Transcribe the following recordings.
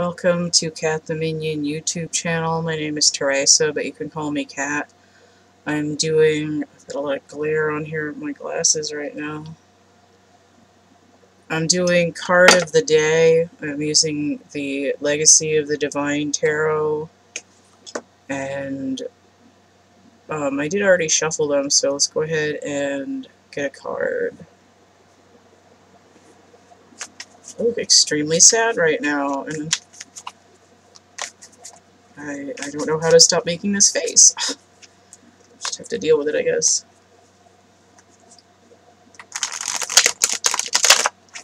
Welcome to Cat the Minion YouTube channel. My name is Teresa, but you can call me Cat. I'm doing a lot of glare on here my glasses right now. I'm doing card of the day. I'm using the Legacy of the Divine Tarot. And um, I did already shuffle them, so let's go ahead and get a card. I look extremely sad right now, and I, I don't know how to stop making this face. Just have to deal with it, I guess.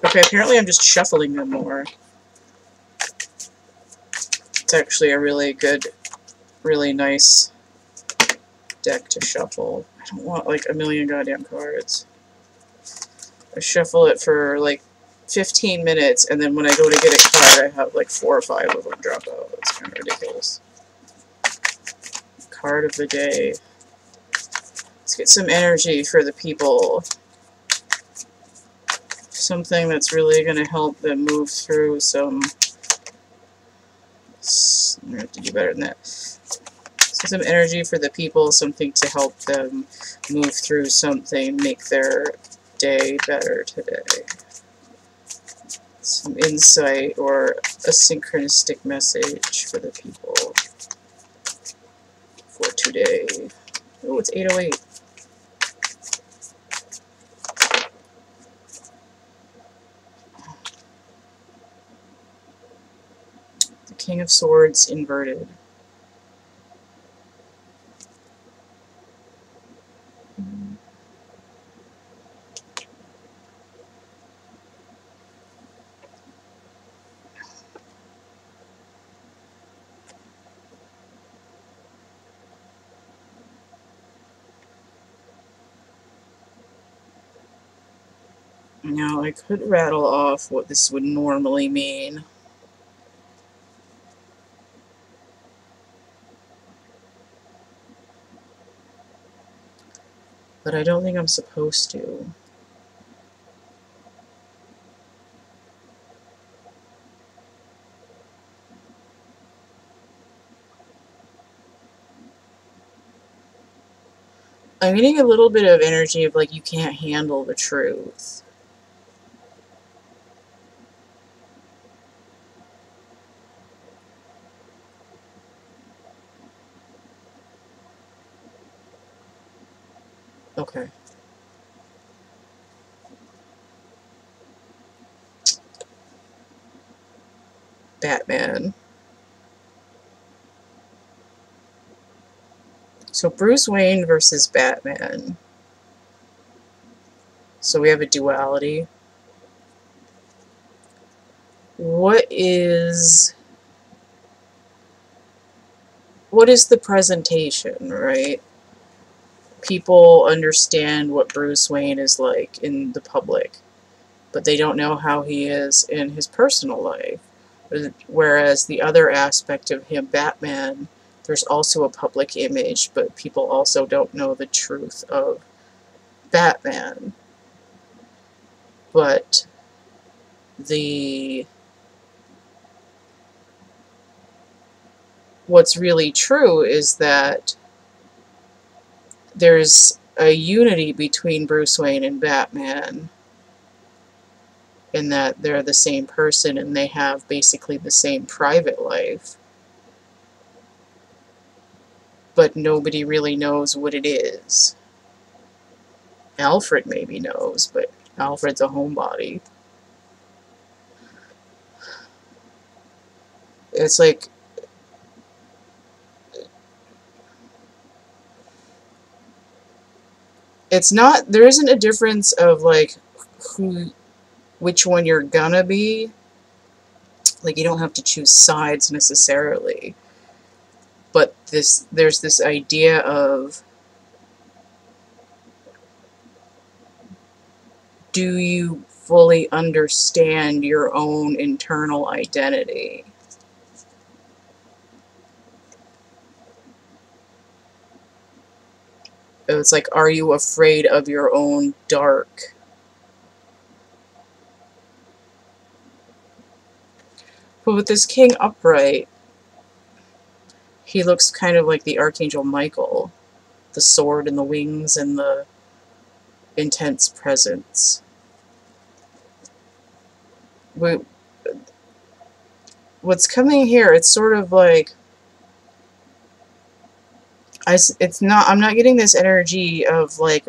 Okay, apparently I'm just shuffling them more. It's actually a really good, really nice deck to shuffle. I don't want like a million goddamn cards. I shuffle it for like 15 minutes, and then when I go to get a card, I have like four or five of them drop out. It's kind of ridiculous. Card of the day. Let's get some energy for the people. Something that's really going to help them move through some... I have to do better than that. So some energy for the people, something to help them move through something, make their day better today some insight or a synchronistic message for the people for today. Oh, it's 808. The King of Swords inverted. Now, I could rattle off what this would normally mean. But I don't think I'm supposed to. I'm getting a little bit of energy of like you can't handle the truth. Okay. Batman. So Bruce Wayne versus Batman. So we have a duality. What is what is the presentation, right? People understand what Bruce Wayne is like in the public, but they don't know how he is in his personal life. Whereas the other aspect of him, Batman, there's also a public image, but people also don't know the truth of Batman. But the what's really true is that there's a unity between Bruce Wayne and Batman in that they're the same person and they have basically the same private life. But nobody really knows what it is. Alfred maybe knows, but Alfred's a homebody. It's like it's not there isn't a difference of like who which one you're gonna be. Like you don't have to choose sides necessarily. But this there's this idea of do you fully understand your own internal identity It's like, are you afraid of your own dark? But with this king upright, he looks kind of like the Archangel Michael. The sword and the wings and the intense presence. We, what's coming here, it's sort of like I, it's not, I'm not getting this energy of like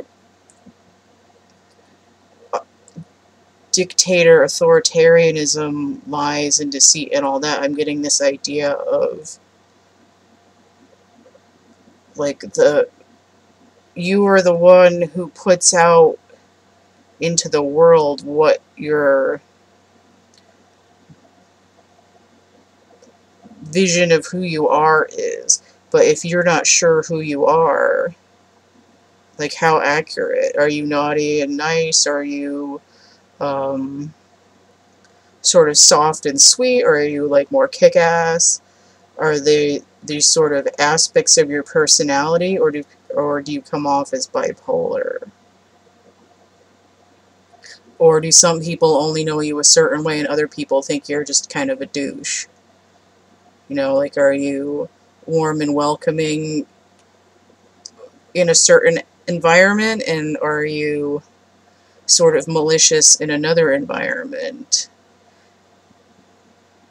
dictator, authoritarianism, lies and deceit and all that. I'm getting this idea of like the you are the one who puts out into the world what your vision of who you are is. But if you're not sure who you are, like how accurate? Are you naughty and nice? Are you um, sort of soft and sweet? Or are you like more kick-ass? Are they these sort of aspects of your personality or do or do you come off as bipolar? Or do some people only know you a certain way and other people think you're just kind of a douche? You know, like are you warm and welcoming in a certain environment and are you sort of malicious in another environment?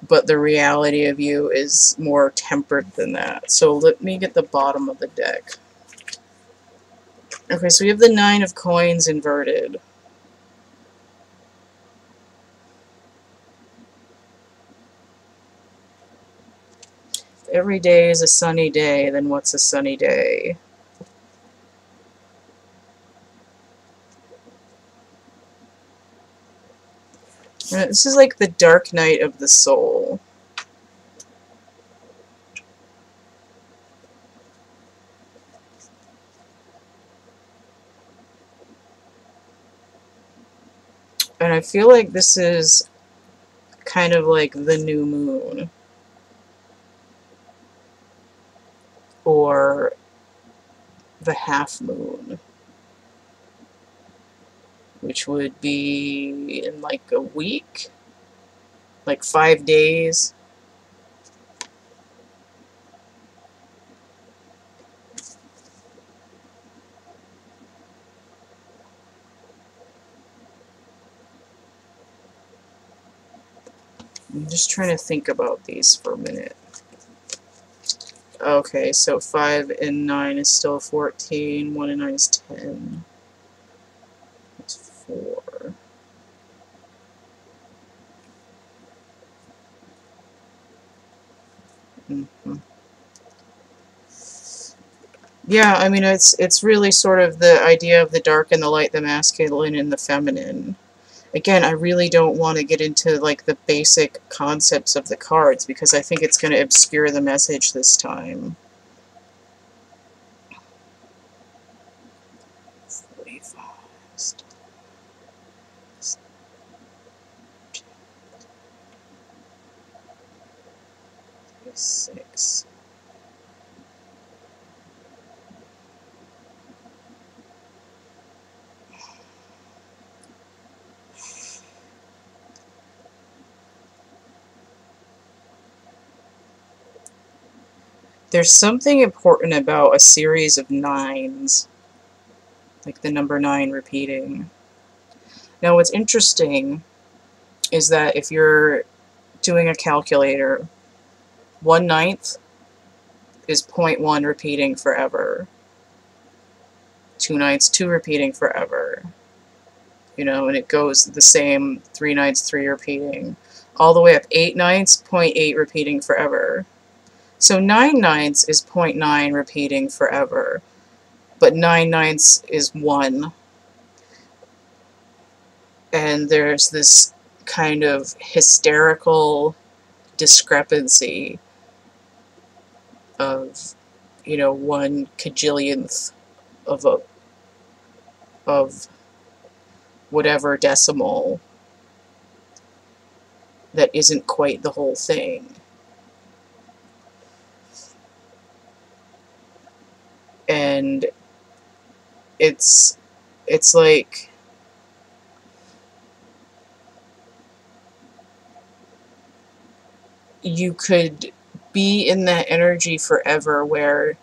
But the reality of you is more tempered than that. So let me get the bottom of the deck. Okay so we have the nine of coins inverted every day is a sunny day, then what's a sunny day? Uh, this is like the dark night of the soul. And I feel like this is kind of like the new moon. Or the half moon, which would be in like a week, like five days. I'm just trying to think about these for a minute. Okay, so 5 and 9 is still 14, 1 and 9 is 10. That's 4. Mm -hmm. Yeah, I mean, it's it's really sort of the idea of the dark and the light, the masculine and the feminine again, I really don't want to get into like the basic concepts of the cards because I think it's going to obscure the message this time. Six. There's something important about a series of nines, like the number nine repeating. Now what's interesting is that if you're doing a calculator, one ninth is 0.1 repeating forever. Two ninths, two repeating forever. You know, and it goes the same, three ninths, three repeating. All the way up, eight ninths, 0.8 repeating forever. So 9 ninths is 0.9 repeating forever, but 9 ninths is 1. And there's this kind of hysterical discrepancy of, you know, one cajillionth of a of whatever decimal that isn't quite the whole thing. And it's it's like you could be in that energy forever where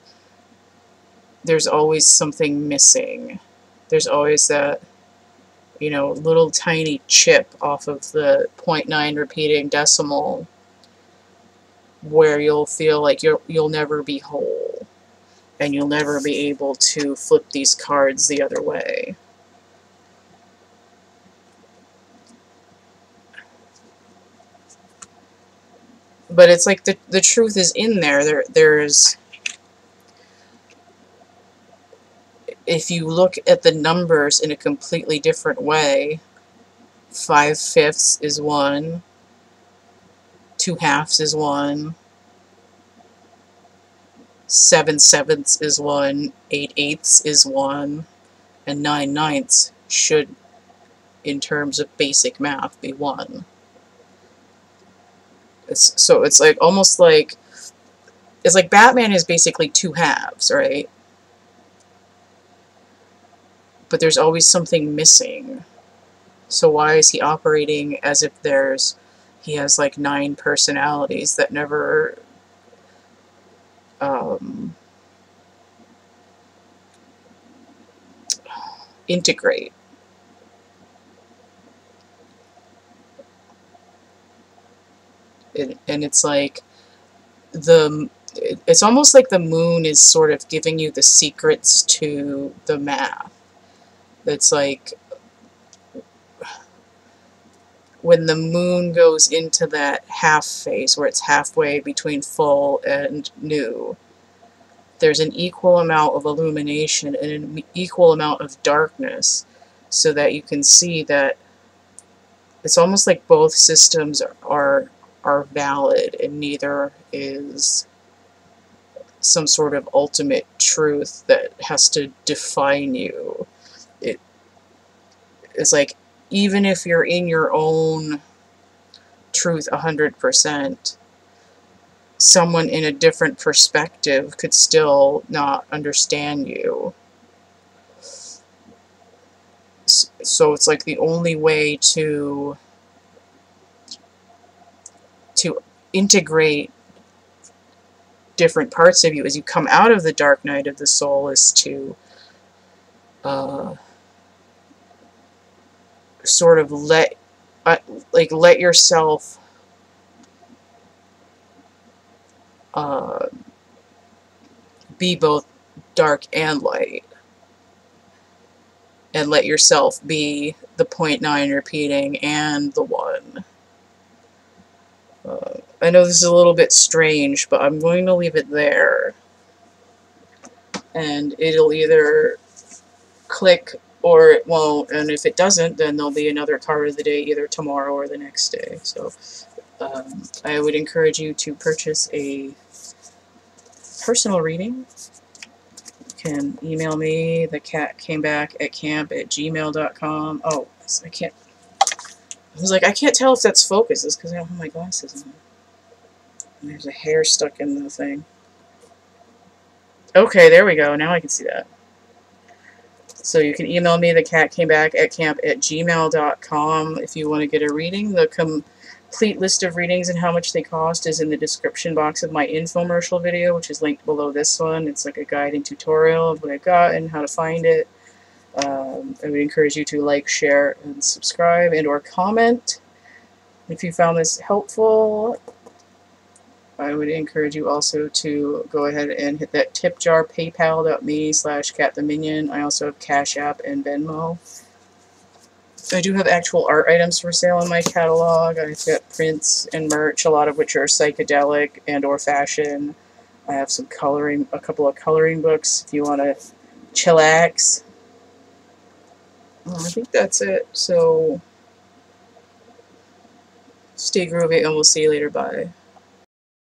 there's always something missing. There's always that, you know, little tiny chip off of the 0.9 repeating decimal where you'll feel like you'll, you'll never be whole and you'll never be able to flip these cards the other way. But it's like the, the truth is in there. There There's if you look at the numbers in a completely different way, five fifths is one, two halves is one, seven sevenths is one, eight eighths is one, and nine ninths should, in terms of basic math, be one. It's, so it's like almost like it's like Batman is basically two halves, right? but there's always something missing. So why is he operating as if there's he has like nine personalities that never um, integrate? It, and it's like the it's almost like the moon is sort of giving you the secrets to the math It's like when the moon goes into that half phase where it's halfway between full and new there's an equal amount of illumination and an equal amount of darkness so that you can see that it's almost like both systems are are valid and neither is some sort of ultimate truth that has to define you. It is like even if you're in your own truth 100%, someone in a different perspective could still not understand you. So it's like the only way to to integrate different parts of you as you come out of the dark night of the soul is to uh, sort of let uh, like let yourself uh, be both dark and light and let yourself be the 0.9 repeating and the 1. Uh, I know this is a little bit strange, but I'm going to leave it there. And it'll either click or it won't, and if it doesn't, then there'll be another card of the day either tomorrow or the next day. So um, I would encourage you to purchase a personal reading. You can email me, the cat came back at camp at gmail.com. Oh, I can't, I was like, I can't tell if that's focus, it's because I don't have my glasses on. And there's a hair stuck in the thing. Okay, there we go, now I can see that. So you can email me, the cat came back at camp at gmail.com if you want to get a reading. The complete list of readings and how much they cost is in the description box of my infomercial video, which is linked below this one. It's like a guide and tutorial of what I got and how to find it. Um, I would encourage you to like, share, and subscribe and or comment. If you found this helpful, I would encourage you also to go ahead and hit that tip jar paypal.me slash cattheminion. I also have Cash App and Venmo. I do have actual art items for sale in my catalog. I've got prints and merch, a lot of which are psychedelic and or fashion. I have some coloring, a couple of coloring books if you want to chillax. I think that's it. So, stay groovy and we'll see you later. Bye.